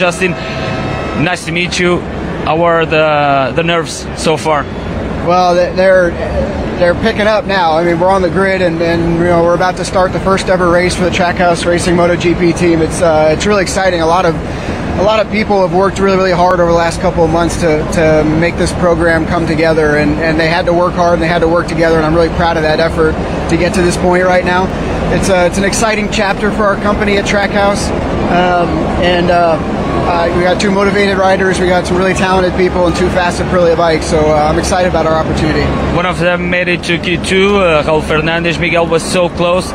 Justin, nice to meet you. How are the the nerves so far? Well, they're they're picking up now. I mean, we're on the grid, and, and you know we're about to start the first ever race for the Trackhouse Racing MotoGP team. It's uh, it's really exciting. A lot of a lot of people have worked really, really hard over the last couple of months to, to make this program come together, and, and they had to work hard and they had to work together, and I'm really proud of that effort to get to this point right now. It's a, it's an exciting chapter for our company at Trackhouse, um, and uh, uh, we got two motivated riders, we got some really talented people, and two fast Aprilia bikes. So uh, I'm excited about our opportunity. One of them made it to Q2. Uh, Raul Fernandez, Miguel was so close.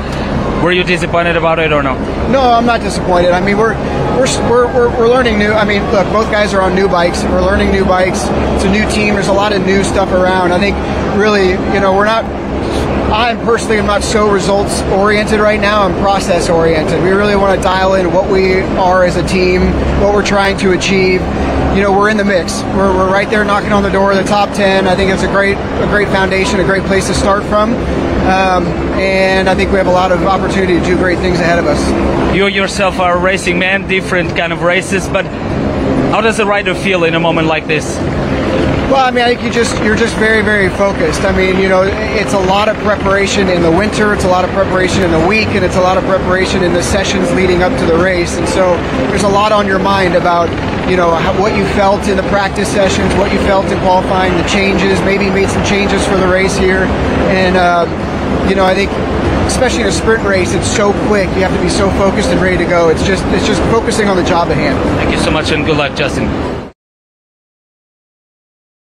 Were you disappointed about it or no? No, I'm not disappointed. I mean, we're we're, we're, we're, we're learning new. I mean, look, both guys are on new bikes. We're learning new bikes. It's a new team. There's a lot of new stuff around. I think really, you know, we're not I personally am not so results oriented right now. I'm process oriented. We really want to dial in what we are as a team, what we're trying to achieve. You know, we're in the mix. We're, we're right there knocking on the door of the top 10. I think it's a great, a great foundation, a great place to start from. Um, and I think we have a lot of opportunity to do great things ahead of us. You yourself are a racing man, different kind of races, but how does a rider feel in a moment like this? Well, I mean, I think you just you're just very very focused. I mean, you know, it's a lot of preparation in the winter, it's a lot of preparation in the week, and it's a lot of preparation in the sessions leading up to the race. And so there's a lot on your mind about you know how, what you felt in the practice sessions, what you felt in qualifying, the changes, maybe made some changes for the race here, and uh, you know, I think especially in a sprint race, it's so quick. You have to be so focused and ready to go. It's just it's just focusing on the job at hand. Thank you so much, and good luck, Justin.